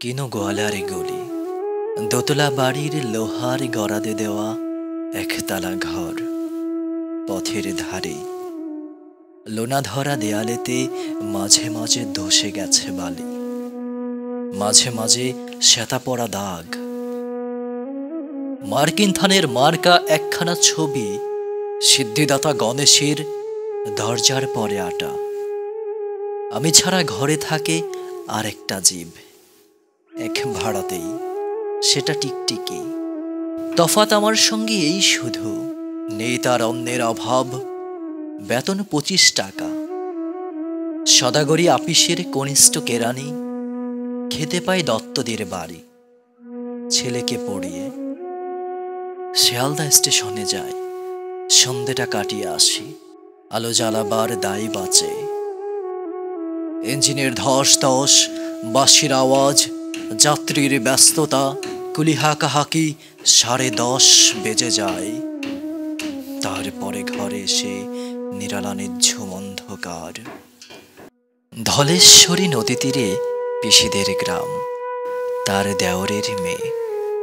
কিনো গোয়ালারে গলি। দোতলা বাড়ির লোহার গড়াদে দেওয়া একতলা ঘর। পথের ধারে লোনা ধরা দেয়ালেতে মাঝে মাঝে ধসে গেছে বালি। মাঝে মাঝে শ্বেতা পড়া দাগ। মার্কিন থানের মার্কা একখানা ছবি সিদ্ধিদাতা গণেশের দরজার পরে আটা। আমি ছাড়া ঘরে থাকে আরেকটা জীব। এক ভাড়াতেই সেটা টিকটিকি তফাত আমার সঙ্গে এই শুধু, নেই তার অন্যের অভাব। বেতন পঁচিশ টাকা। সদাগরি আপিসের কনিষ্ঠ কেরানি খেতে পাই দত্তদের বাড়ি। ছেলেকে পড়িয়ে, শিয়ালদা স্টেশনে যায়। সন্ধেটা কাটিয়ে আসি, আলো জ্বালাবার দায় বাঁচে। ইঞ্জিনের ধস ধস বাঁশির আওয়াজ যাত্রীর ব্যস্ততা কুলিহাকাহাকি সাড়ে দশ বেজে যায়। তারপরে ঘরে এসে নিরালা নিঝুম অন্ধকার। ধলেশ্বরী নদী তীরে পিসিদের গ্রাম। তার দেওরের মেয়ে।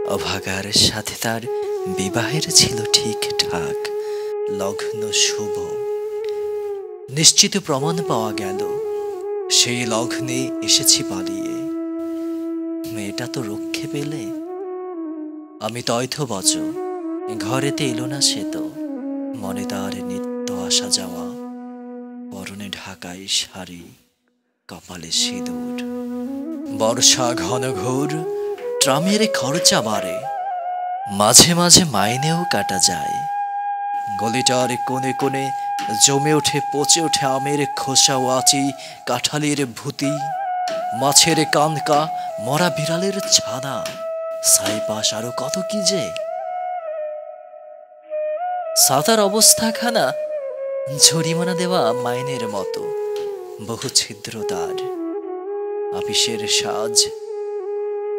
অভাগার সাথে তার বিবাহের ছিল ঠিকঠাক লগ্ন শুভ। নিশ্চিত প্রমাণ পাওয়া গেল। সেই লগ্নে এসেছি পালিয়ে। মেয়েটা তো রক্ষে পেলে? আমি তৈথ বচ ঘরেতে এলো না সে তো। মনে তার নিত্য আসা যাওয়া। পরনে ঢাকায় শাড়ি, কপালে সিঁদুর। বর্ষা ঘন ঘোর, ট্রামের খরচা বাড়ে। মাঝে মাঝে মাইনেও কাটা যায়। গলিটার কোণে কোণে জমে ওঠে, পচে ওঠে আমের খোসা ওয়াচি কাঁঠালের ভূতি। মাছের কানকা মরা বিড়ালের ছানা সাইপাশ আরও কত কি যে। সাতার অবস্থাখানা জরিমানা দেওয়া মাইনের মতো, বহু ছিদ্র তার। আপিসের সাজ,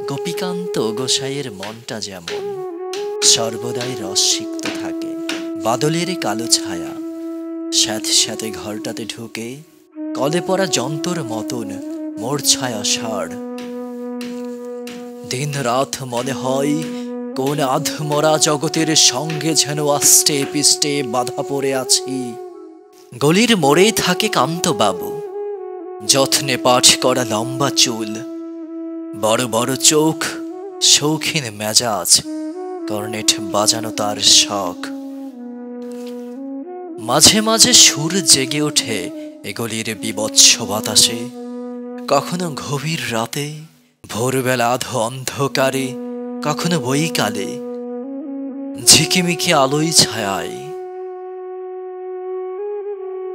গোপীকান্ত গোসাইয়ের মনটা যেমন, সর্বদাই রসিক্ত থাকে, বাদলের কালো ছায়া। স্যাঁত স্যাঁতে ঘরটাতে ঢুকে, কলে পড়া যন্তর মতন, মোর ছায়া সার দিন রাত মনে হয় কোন আধমরা জগতের সঙ্গে যেন আষ্টে পিষ্টে বাধা পড়ে আছি। গলির মোড়েই থাকে কান্তবাবু। যত্নে পাঠ করা লম্বা চুল। বড় বড় চোখ, শৌখিন মেজাজ কর্নেট বাজানো তার শখ। মাঝে মাঝে সুর জেগে ওঠে এগুলির বিবৎস বাতাসে। কখনো গভীর রাতে ভোরবেলা আধ অন্ধকারে কখনো বইকালে ঝিকিমিকি আলোই ছায়ায়।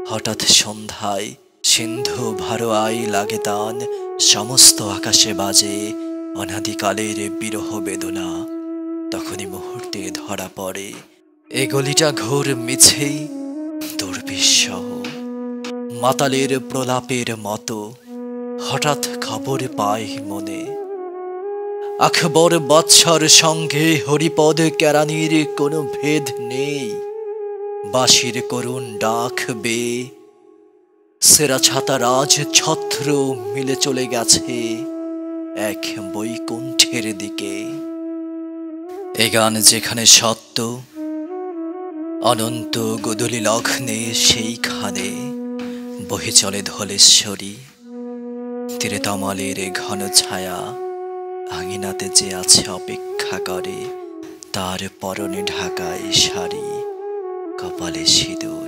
হঠাৎ সন্ধ্যায় সিন্ধু ভারোয়াই লাগে তান, সমস্ত আকাশে বাজে অনাদিকালের বিরহ বেদনা। তখনই মুহূর্তে ধরা পড়ে এ গলিটা ঘোর মিছেই দুর্বিষহ। মাতালের প্রলাপের মতো হঠাৎ খবর পাই মনে। আকবর বাদশার সঙ্গে হরিপদ কেরানির কোনো ভেদ নেই। বাঁশির করুণ ডাক বে সেরা ছাতা রাজ ছত্র মিলে চলে গেছে এক বৈকুণ্ঠের দিকে। এ গান যেখানে সত্য, অনন্ত গোদলি লগ্নে সেইখানে বহে চলে ধলেশ্বরী। তীরে তমালের ঘন ছায়া আঙিনাতে যে আছে অপেক্ষা করে, তার পরনে ঢাকায় শাড়ি, কপালে সিঁদুর